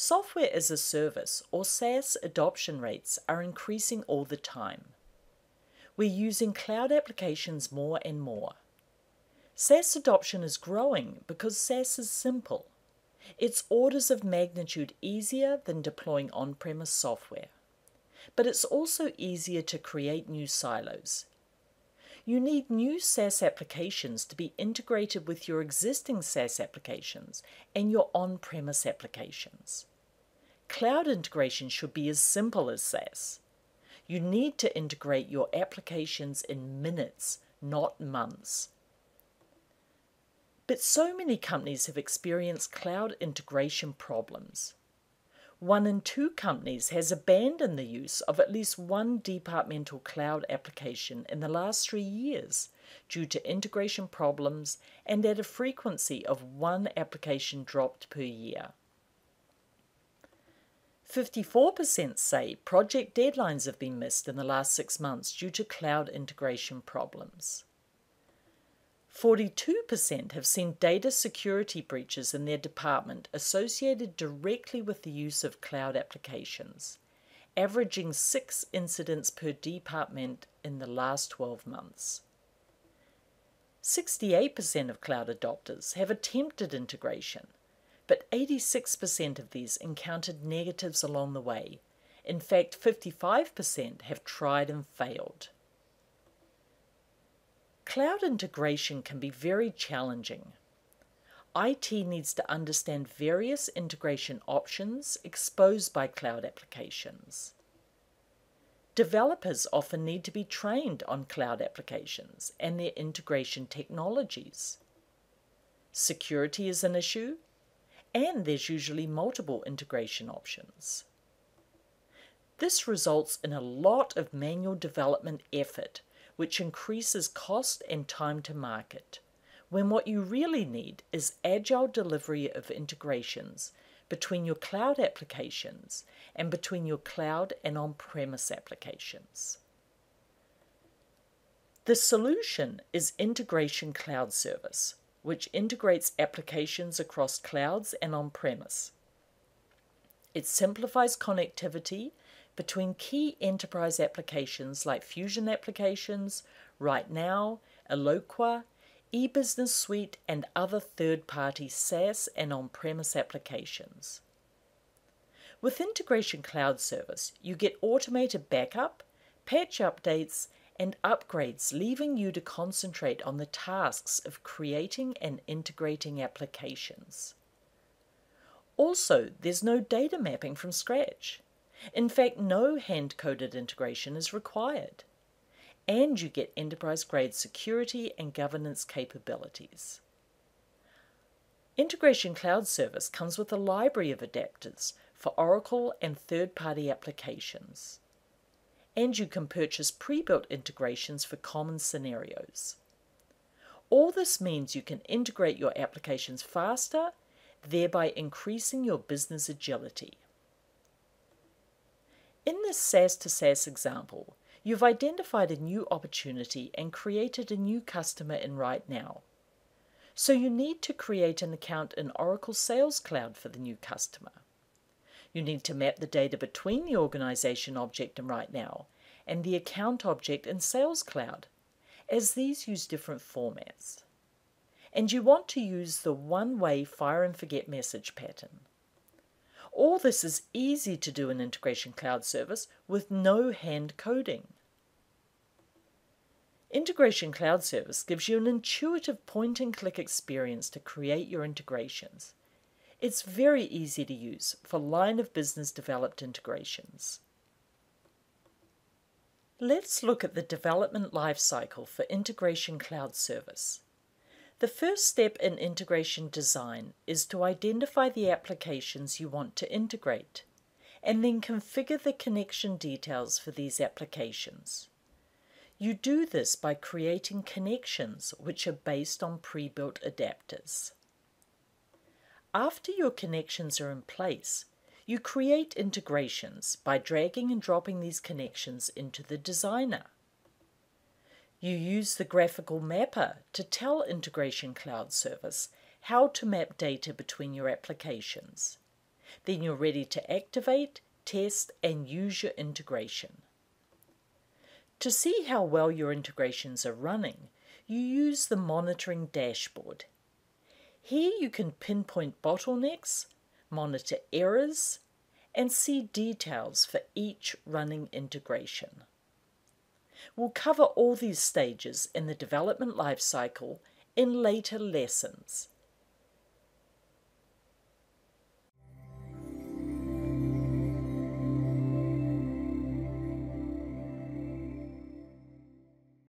software as a service or SaaS adoption rates are increasing all the time. We're using cloud applications more and more. SaaS adoption is growing because SaaS is simple. It's orders of magnitude easier than deploying on premise software. But it's also easier to create new silos. You need new SaaS applications to be integrated with your existing SaaS applications and your on premise applications. Cloud integration should be as simple as SaaS. You need to integrate your applications in minutes, not months. But so many companies have experienced cloud integration problems. One in two companies has abandoned the use of at least one departmental cloud application in the last three years due to integration problems and at a frequency of one application dropped per year. 54% say project deadlines have been missed in the last six months due to cloud integration problems. 42% have seen data security breaches in their department associated directly with the use of cloud applications, averaging six incidents per department in the last 12 months. 68% of cloud adopters have attempted integration, but 86% of these encountered negatives along the way. In fact, 55% have tried and failed. Cloud integration can be very challenging. IT needs to understand various integration options exposed by cloud applications. Developers often need to be trained on cloud applications and their integration technologies. Security is an issue, and there's usually multiple integration options. This results in a lot of manual development effort which increases cost and time to market, when what you really need is agile delivery of integrations between your cloud applications and between your cloud and on premise applications. The solution is Integration Cloud Service, which integrates applications across clouds and on premise. It simplifies connectivity between key enterprise applications like Fusion applications, RightNow, Eloqua, eBusiness Suite, and other third party SaaS and on premise applications. With Integration Cloud Service, you get automated backup, patch updates, and upgrades, leaving you to concentrate on the tasks of creating and integrating applications. Also, there's no data mapping from scratch. In fact, no hand coded integration is required. And you get enterprise grade security and governance capabilities. Integration Cloud Service comes with a library of adapters for Oracle and third party applications. And you can purchase pre built integrations for common scenarios. All this means you can integrate your applications faster, thereby increasing your business agility. In this SaaS to SaaS example, you've identified a new opportunity and created a new customer in RightNow. So you need to create an account in Oracle Sales Cloud for the new customer. You need to map the data between the organization object and RightNow and the account object in Sales Cloud, as these use different formats. And you want to use the one way fire and forget message pattern. All this is easy to do in Integration Cloud Service with no hand coding. Integration Cloud Service gives you an intuitive point and click experience to create your integrations. It's very easy to use for line of business developed integrations. Let's look at the development lifecycle for Integration Cloud Service. The first step in integration design is to identify the applications you want to integrate, and then configure the connection details for these applications. You do this by creating connections which are based on pre-built adapters. After your connections are in place, you create integrations by dragging and dropping these connections into the designer. You use the graphical mapper to tell Integration Cloud Service how to map data between your applications. Then you're ready to activate, test, and use your integration. To see how well your integrations are running, you use the monitoring dashboard. Here you can pinpoint bottlenecks, monitor errors, and see details for each running integration. We'll cover all these stages in the development lifecycle in later lessons.